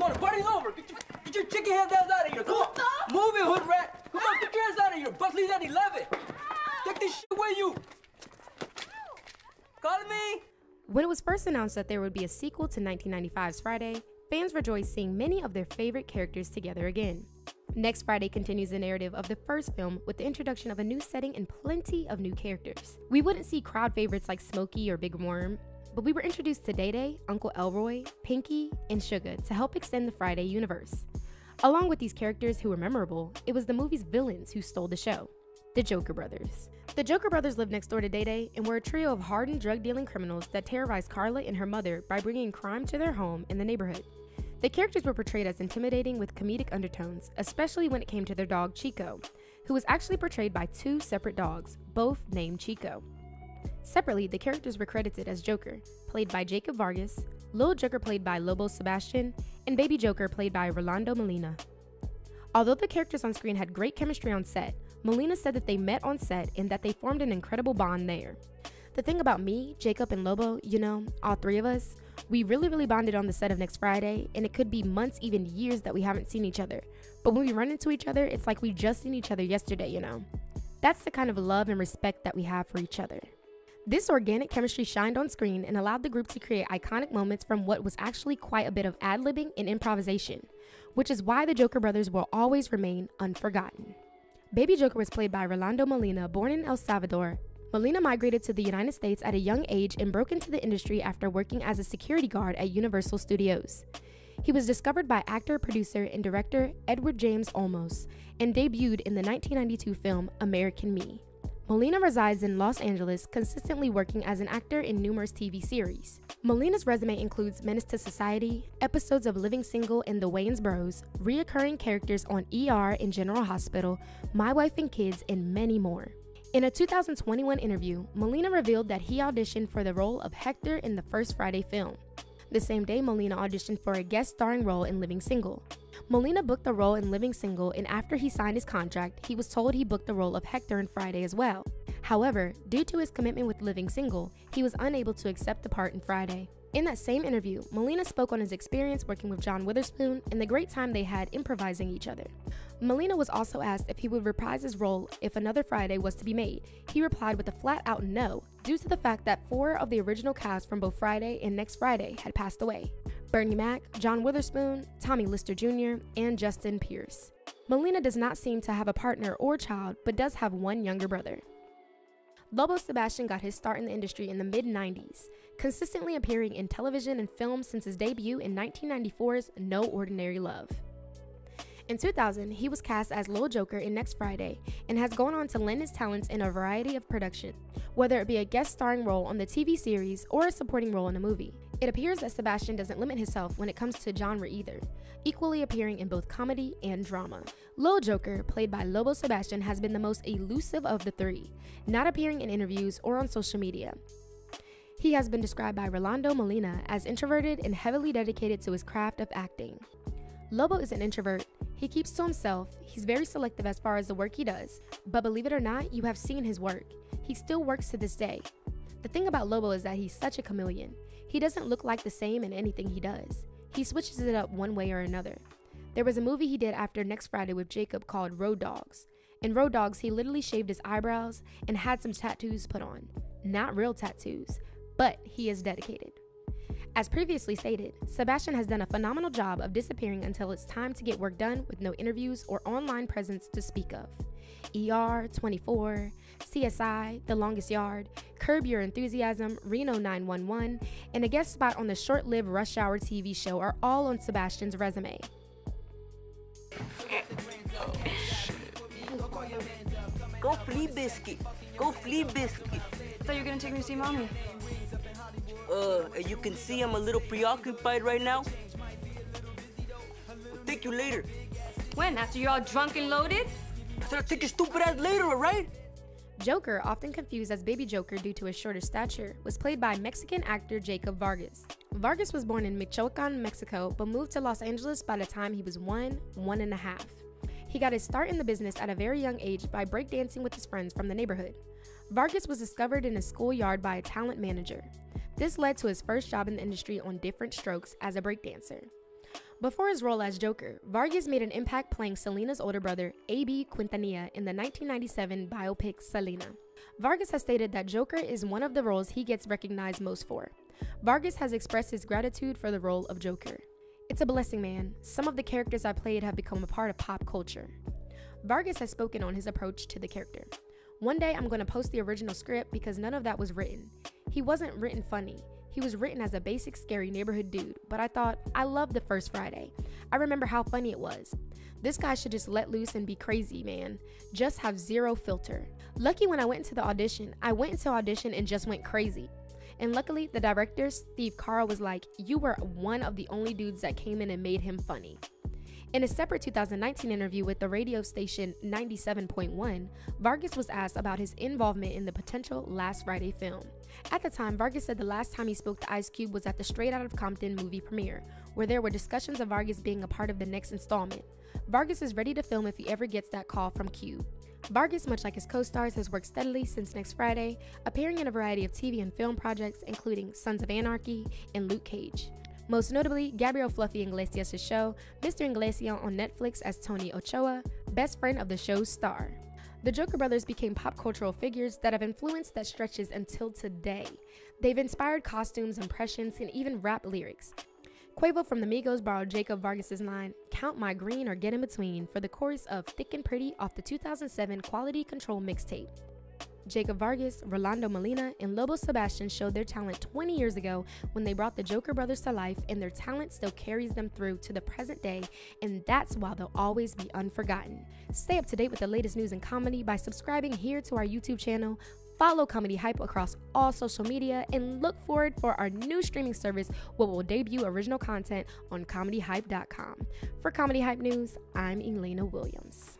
Come on, party's over. Get your, get your chicken head ass out of here. Come on. Move it, hood rat. Come on, get your ass out of here. Bus leaves at 11. Take this shit with you. Call me. When it was first announced that there would be a sequel to 1995's Friday, fans rejoiced seeing many of their favorite characters together again. Next Friday continues the narrative of the first film with the introduction of a new setting and plenty of new characters. We wouldn't see crowd favorites like Smokey or Big Worm, but we were introduced to Day Day, Uncle Elroy, Pinky, and Sugar to help extend the Friday universe. Along with these characters who were memorable, it was the movie's villains who stole the show the Joker Brothers. The Joker Brothers lived next door to Day Day and were a trio of hardened drug dealing criminals that terrorized Carla and her mother by bringing crime to their home in the neighborhood. The characters were portrayed as intimidating with comedic undertones, especially when it came to their dog Chico, who was actually portrayed by two separate dogs, both named Chico. Separately, the characters were credited as Joker, played by Jacob Vargas, Lil Joker played by Lobo Sebastian, and Baby Joker played by Rolando Molina. Although the characters on screen had great chemistry on set, Molina said that they met on set and that they formed an incredible bond there. The thing about me, Jacob, and Lobo, you know, all three of us, we really, really bonded on the set of next Friday, and it could be months, even years that we haven't seen each other. But when we run into each other, it's like we just seen each other yesterday, you know? That's the kind of love and respect that we have for each other. This organic chemistry shined on screen and allowed the group to create iconic moments from what was actually quite a bit of ad libbing and improvisation, which is why the Joker brothers will always remain unforgotten. Baby Joker was played by Rolando Molina, born in El Salvador. Molina migrated to the United States at a young age and broke into the industry after working as a security guard at Universal Studios. He was discovered by actor, producer, and director Edward James Olmos and debuted in the 1992 film American Me. Molina resides in Los Angeles, consistently working as an actor in numerous TV series. Molina's resume includes Menace to Society, episodes of Living Single and The Wayans Bros, reoccurring characters on ER and General Hospital, My Wife and Kids, and many more. In a 2021 interview, Molina revealed that he auditioned for the role of Hector in the first Friday film. The same day, Molina auditioned for a guest starring role in Living Single. Molina booked the role in Living Single, and after he signed his contract, he was told he booked the role of Hector in Friday as well. However, due to his commitment with Living Single, he was unable to accept the part in Friday. In that same interview, Molina spoke on his experience working with John Witherspoon and the great time they had improvising each other. Molina was also asked if he would reprise his role if another Friday was to be made. He replied with a flat out no, due to the fact that four of the original cast from both Friday and Next Friday had passed away Bernie Mac, John Witherspoon, Tommy Lister Jr., and Justin Pierce. Molina does not seem to have a partner or child, but does have one younger brother. Lobo Sebastian got his start in the industry in the mid 90s, consistently appearing in television and film since his debut in 1994's No Ordinary Love. In 2000, he was cast as Lil Joker in Next Friday and has gone on to lend his talents in a variety of production, whether it be a guest starring role on the TV series or a supporting role in a movie. It appears that Sebastian doesn't limit himself when it comes to genre either, equally appearing in both comedy and drama. Lil Joker, played by Lobo Sebastian, has been the most elusive of the three, not appearing in interviews or on social media. He has been described by Rolando Molina as introverted and heavily dedicated to his craft of acting. Lobo is an introvert. He keeps to himself. He's very selective as far as the work he does. But believe it or not, you have seen his work. He still works to this day. The thing about Lobo is that he's such a chameleon. He doesn't look like the same in anything he does. He switches it up one way or another. There was a movie he did after Next Friday with Jacob called Road Dogs. In Road Dogs, he literally shaved his eyebrows and had some tattoos put on. Not real tattoos, but he is dedicated. As previously stated, Sebastian has done a phenomenal job of disappearing until it's time to get work done with no interviews or online presence to speak of. ER 24, CSI, The Longest Yard, Curb Your Enthusiasm, Reno 911, and a guest spot on the short lived Rush Hour TV show are all on Sebastian's resume. Go flea biscuit. Go flea biscuit. I thought you were gonna take me to see mommy. Uh, as you can see, I'm a little preoccupied right now. I'll take you later. When? After you're all drunk and loaded? I said I'll take your stupid ass later, alright? Joker, often confused as Baby Joker due to his shorter stature, was played by Mexican actor Jacob Vargas. Vargas was born in Michoacan, Mexico, but moved to Los Angeles by the time he was one, one and a half. He got his start in the business at a very young age by breakdancing with his friends from the neighborhood. Vargas was discovered in a schoolyard by a talent manager. This led to his first job in the industry on different Strokes as a breakdancer. Before his role as Joker, Vargas made an impact playing Selena's older brother, A.B. Quintanilla, in the 1997 biopic Selena. Vargas has stated that Joker is one of the roles he gets recognized most for. Vargas has expressed his gratitude for the role of Joker. It's a blessing, man. Some of the characters I played have become a part of pop culture. Vargas has spoken on his approach to the character. One day I'm going to post the original script because none of that was written. He wasn't written funny. He was written as a basic, scary neighborhood dude, but I thought, I love the first Friday. I remember how funny it was. This guy should just let loose and be crazy, man. Just have zero filter. Lucky when I went into the audition, I went into audition and just went crazy. And luckily, the director, Steve Carr, was like, You were one of the only dudes that came in and made him funny. In a separate 2019 interview with the radio station 97.1, Vargas was asked about his involvement in the potential Last Friday film. At the time, Vargas said the last time he spoke to Ice Cube was at the Straight Out of Compton movie premiere, where there were discussions of Vargas being a part of the next installment. Vargas is ready to film if he ever gets that call from Cube. Vargas, much like his co stars, has worked steadily since next Friday, appearing in a variety of TV and film projects, including Sons of Anarchy and Luke Cage. Most notably, Gabriel Fluffy Iglesias' show, Mr. Iglesias on Netflix as Tony Ochoa, best friend of the show's star. The Joker brothers became pop cultural figures that have influence that stretches until today. They've inspired costumes, impressions, and even rap lyrics. Quavo from the Migos borrowed Jacob Vargas' line, Count My Green or Get In Between, for the chorus of Thick and Pretty off the 2007 Quality Control mixtape. Jacob Vargas, Rolando Molina, and Lobo Sebastian showed their talent 20 years ago when they brought the Joker brothers to life, and their talent still carries them through to the present day, and that's why they'll always be unforgotten. Stay up to date with the latest news and comedy by subscribing here to our YouTube channel. Follow Comedy Hype across all social media and look forward for our new streaming service where we'll debut original content on comedyhype.com. For Comedy Hype News, I'm Elena Williams.